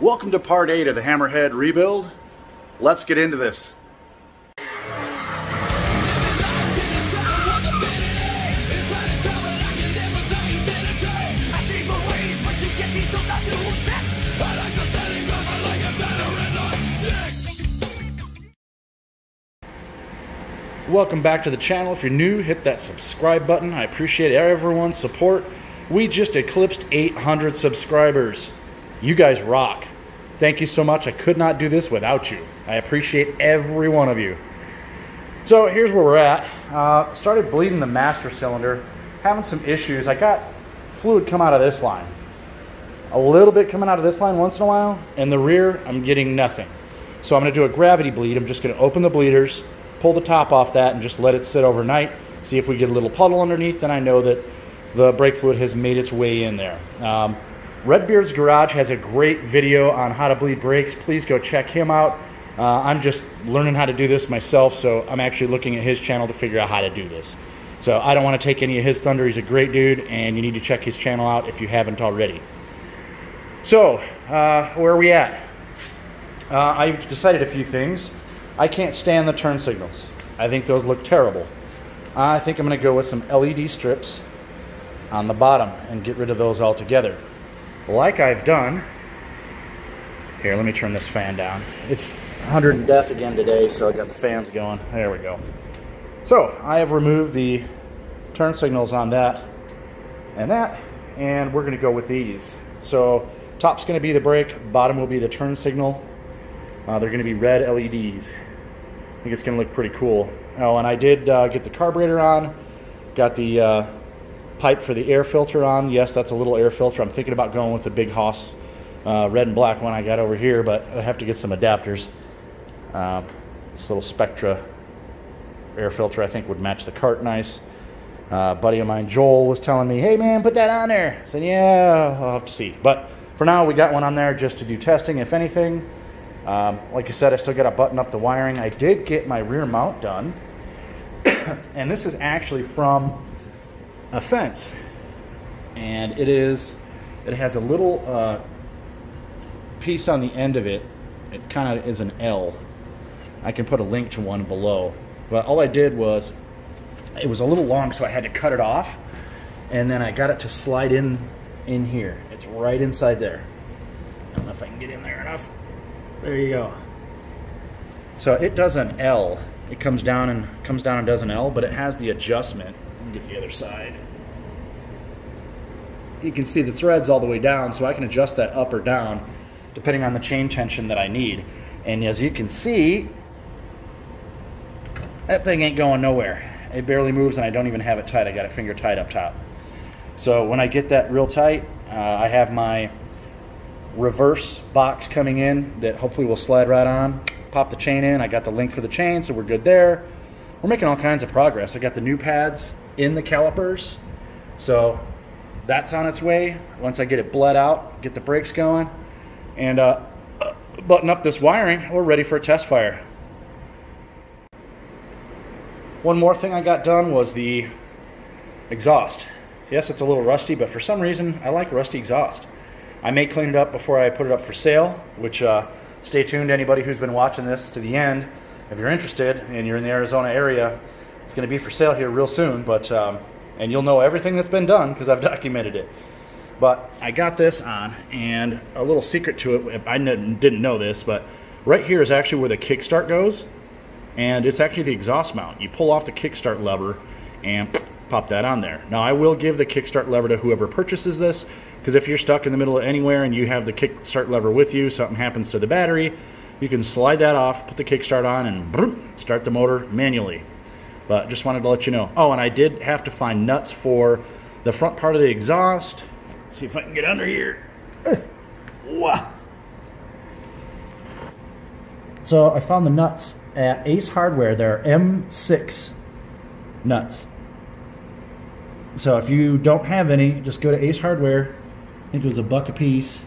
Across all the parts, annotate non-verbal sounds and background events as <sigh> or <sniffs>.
Welcome to part 8 of the Hammerhead rebuild. Let's get into this. Welcome back to the channel. If you're new, hit that subscribe button. I appreciate everyone's support. We just eclipsed 800 subscribers. You guys rock. Thank you so much. I could not do this without you. I appreciate every one of you. So here's where we're at. Uh, started bleeding the master cylinder, having some issues. I got fluid come out of this line. A little bit coming out of this line once in a while, and the rear, I'm getting nothing. So I'm gonna do a gravity bleed. I'm just gonna open the bleeders, pull the top off that and just let it sit overnight. See if we get a little puddle underneath, then I know that the brake fluid has made its way in there. Um, Redbeard's Garage has a great video on how to bleed brakes. Please go check him out. Uh, I'm just learning how to do this myself, so I'm actually looking at his channel to figure out how to do this. So I don't want to take any of his thunder. He's a great dude, and you need to check his channel out if you haven't already. So, uh, where are we at? Uh, I've decided a few things. I can't stand the turn signals. I think those look terrible. I think I'm going to go with some LED strips on the bottom and get rid of those altogether. Like I've done, here, let me turn this fan down. It's 100 and death again today, so I got the fans going. There we go. So I have removed the turn signals on that and that, and we're going to go with these. So top's going to be the brake, bottom will be the turn signal. Uh, they're going to be red LEDs. I think it's going to look pretty cool. Oh, and I did uh, get the carburetor on, got the uh, pipe for the air filter on. Yes, that's a little air filter. I'm thinking about going with the big Haas uh, red and black one I got over here, but I have to get some adapters. Uh, this little Spectra air filter I think would match the cart nice. Uh, buddy of mine, Joel, was telling me, hey man, put that on there. I said, yeah, I'll have to see. But for now, we got one on there just to do testing, if anything. Um, like I said, I still got to button up the wiring. I did get my rear mount done. <coughs> and this is actually from a fence. And it is, it has a little uh, piece on the end of it. It kind of is an L. I can put a link to one below. But all I did was, it was a little long, so I had to cut it off. And then I got it to slide in in here. It's right inside there. I don't know if I can get in there enough. There you go. So it does an L. It comes down and comes down and does an L, but it has the adjustment. Get the other side. You can see the threads all the way down, so I can adjust that up or down depending on the chain tension that I need. And as you can see, that thing ain't going nowhere. It barely moves and I don't even have it tight. I got a finger tight up top. So when I get that real tight, uh, I have my reverse box coming in that hopefully will slide right on. Pop the chain in. I got the link for the chain, so we're good there. We're making all kinds of progress. I got the new pads in the calipers, so that's on its way. Once I get it bled out, get the brakes going, and uh, button up this wiring, we're ready for a test fire. One more thing I got done was the exhaust. Yes, it's a little rusty, but for some reason, I like rusty exhaust. I may clean it up before I put it up for sale, which uh, stay tuned anybody who's been watching this to the end. If you're interested and you're in the Arizona area, it's going to be for sale here real soon, but um, and you'll know everything that's been done because I've <laughs> documented it. But I got this on, and a little secret to it, I didn't know this, but right here is actually where the kickstart goes, and it's actually the exhaust mount. You pull off the kickstart lever and <sniffs> pop that on there. Now I will give the kickstart lever to whoever purchases this because if you're stuck in the middle of anywhere and you have the kickstart lever with you, something happens to the battery, you can slide that off, put the kickstart on, and <sniffs> start the motor manually. But just wanted to let you know. Oh, and I did have to find nuts for the front part of the exhaust. Let's see if I can get under here. So I found the nuts at Ace Hardware. They're M6 nuts. So if you don't have any, just go to Ace Hardware. I think it was a buck a piece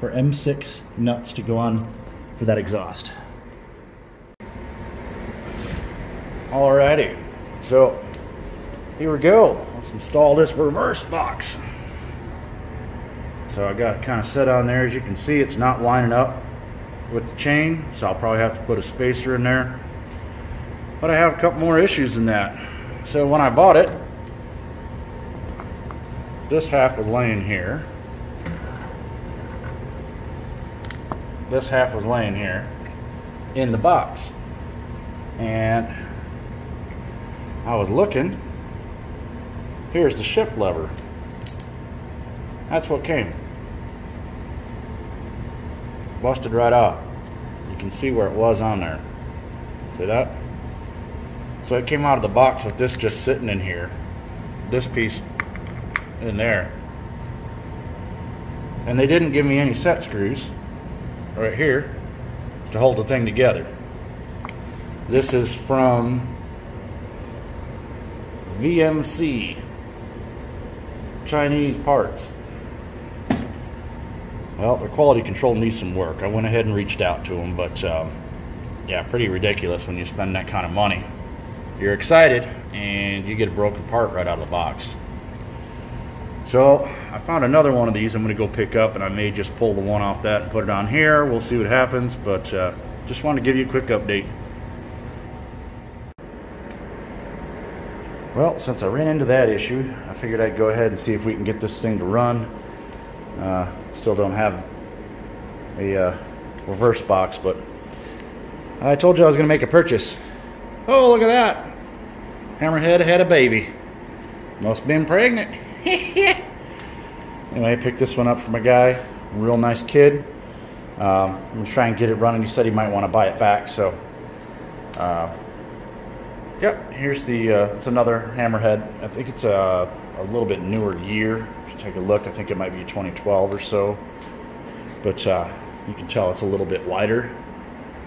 for M6 nuts to go on for that exhaust. Alrighty, so here we go. Let's install this reverse box. So I got it kind of set on there. As you can see, it's not lining up with the chain, so I'll probably have to put a spacer in there. But I have a couple more issues than that. So when I bought it, this half was laying here. This half was laying here in the box. And I was looking. Here's the shift lever. That's what came. Busted right out. You can see where it was on there. See that? So it came out of the box with this just sitting in here. This piece in there. And they didn't give me any set screws right here to hold the thing together. This is from VMC Chinese parts. Well, their quality control needs some work. I went ahead and reached out to them, but um, yeah, pretty ridiculous when you spend that kind of money. You're excited and you get a broken part right out of the box. So I found another one of these I'm going to go pick up and I may just pull the one off that and put it on here. We'll see what happens, but uh, just wanted to give you a quick update. Well, since I ran into that issue, I figured I'd go ahead and see if we can get this thing to run. Uh, still don't have a uh, reverse box, but I told you I was going to make a purchase. Oh, look at that. Hammerhead had a baby. Must have been pregnant. <laughs> anyway, I picked this one up from a guy, real nice kid. I'm gonna try and get it running. He said he might want to buy it back, so. Uh, yep, here's the. Uh, it's another Hammerhead. I think it's a, a little bit newer year. If you take a look, I think it might be 2012 or so. But uh, you can tell it's a little bit wider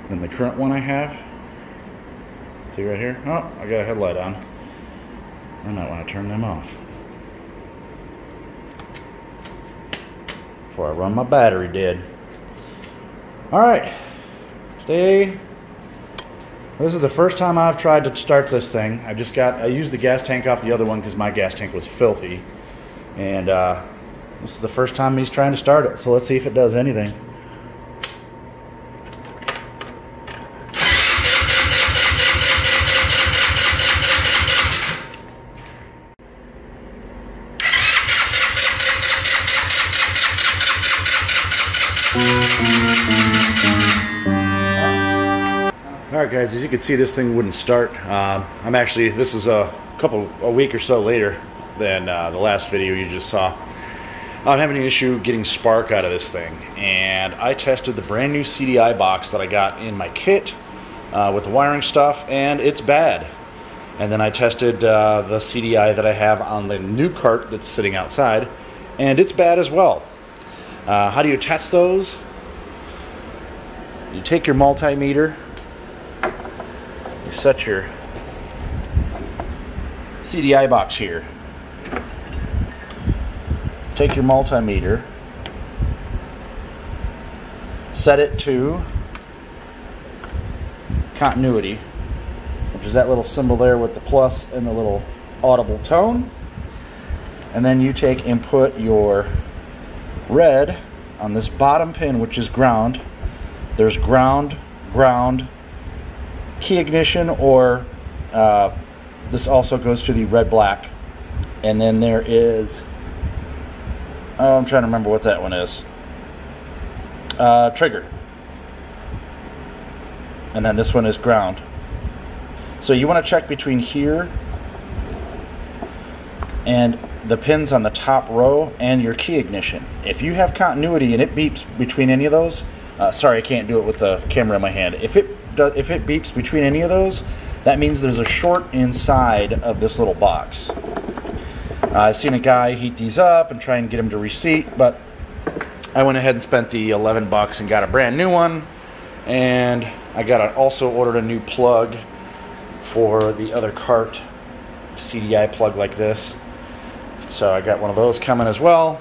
than the current one I have. See right here? Oh, I got a headlight on. I might want to turn them off. before I run my battery dead. All right, today, this is the first time I've tried to start this thing. I just got, I used the gas tank off the other one because my gas tank was filthy. And uh, this is the first time he's trying to start it. So let's see if it does anything. All right, guys, as you can see, this thing wouldn't start. Uh, I'm actually, this is a couple, a week or so later than uh, the last video you just saw. I'm having an issue getting spark out of this thing. And I tested the brand new CDI box that I got in my kit uh, with the wiring stuff, and it's bad. And then I tested uh, the CDI that I have on the new cart that's sitting outside, and it's bad as well. Uh, how do you test those? You take your multimeter, you set your CDI box here. Take your multimeter, set it to continuity, which is that little symbol there with the plus and the little audible tone. And then you take and put your red on this bottom pin, which is ground. There's ground, ground, key ignition or uh, this also goes to the red black. And then there is oh, I'm trying to remember what that one is. Uh, trigger. And then this one is ground. So you want to check between here and the pins on the top row and your key ignition. If you have continuity and it beeps between any of those uh, sorry I can't do it with the camera in my hand. If it does, if it beeps between any of those, that means there's a short inside of this little box. Uh, I've seen a guy heat these up and try and get them to reseat, but I went ahead and spent the 11 bucks and got a brand new one. And I got a, also ordered a new plug for the other cart CDI plug like this. So I got one of those coming as well.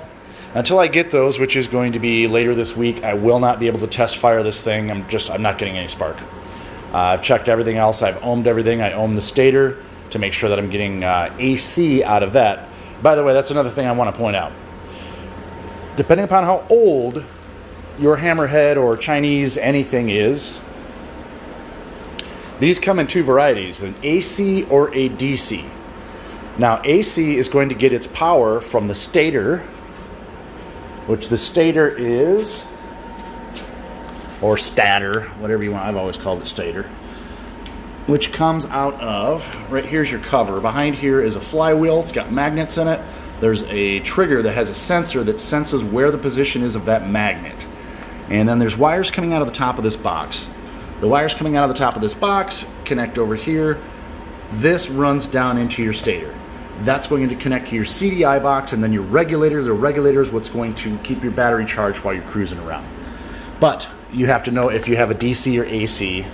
Until I get those, which is going to be later this week, I will not be able to test fire this thing. I'm just, I'm not getting any spark. Uh, I've checked everything else. I've ohmed everything. I ohmed the stator to make sure that I'm getting uh, AC out of that. By the way, that's another thing I want to point out. depending upon how old your hammerhead or Chinese anything is, these come in two varieties, an AC or a DC. Now AC is going to get its power from the stator, which the stator is, or stator, whatever you want, I've always called it stator, which comes out of, right here's your cover. Behind here is a flywheel, it's got magnets in it. There's a trigger that has a sensor that senses where the position is of that magnet. And then there's wires coming out of the top of this box. The wires coming out of the top of this box connect over here. This runs down into your stator. That's going to connect to your CDI box and then your regulator. The regulator is what's going to keep your battery charged while you're cruising around. But you have to know if you have a DC or AC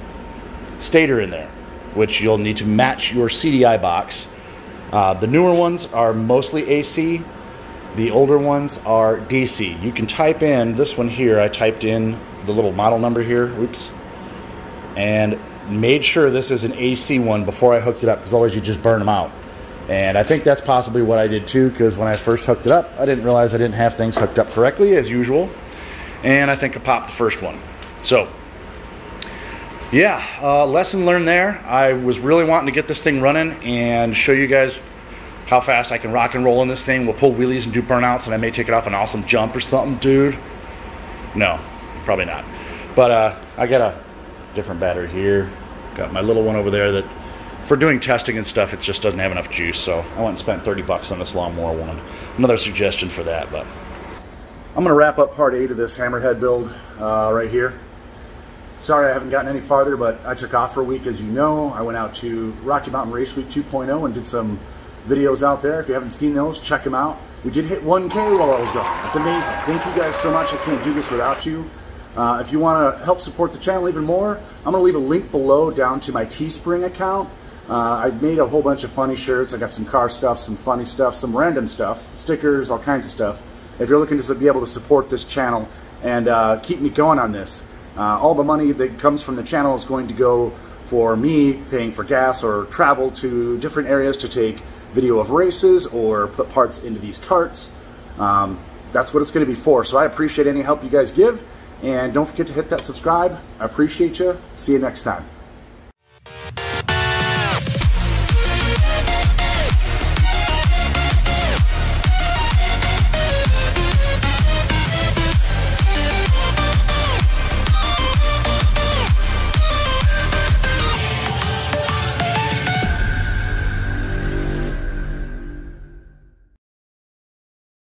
stator in there, which you'll need to match your CDI box. Uh, the newer ones are mostly AC. The older ones are DC. You can type in this one here. I typed in the little model number here. Oops and made sure this is an AC one before I hooked it up because otherwise you just burn them out. And I think that's possibly what I did too because when I first hooked it up, I didn't realize I didn't have things hooked up correctly as usual. And I think I popped the first one. So, yeah, uh, lesson learned there. I was really wanting to get this thing running and show you guys how fast I can rock and roll in this thing. We'll pull wheelies and do burnouts and I may take it off an awesome jump or something, dude. No, probably not. But uh, I got a different battery here. Got my little one over there that for doing testing and stuff, it just doesn't have enough juice. So I went and spent 30 bucks on this lawnmower one. Another suggestion for that, but I'm gonna wrap up part eight of this hammerhead build uh, right here. Sorry I haven't gotten any farther, but I took off for a week, as you know. I went out to Rocky Mountain Race Week 2.0 and did some videos out there. If you haven't seen those, check them out. We did hit 1K while I was gone. That's amazing. Thank you guys so much. I can't do this without you. Uh, if you want to help support the channel even more, I'm to leave a link below down to my Teespring account. Uh, I made a whole bunch of funny shirts. I got some car stuff, some funny stuff, some random stuff, stickers, all kinds of stuff. If you're looking to be able to support this channel and uh, keep me going on this, uh, all the money that comes from the channel is going to go for me paying for gas or travel to different areas to take video of races or put parts into these carts. Um, that's what it's going to be for. So I appreciate any help you guys give. And don't forget to hit that subscribe. I appreciate you. See you next time.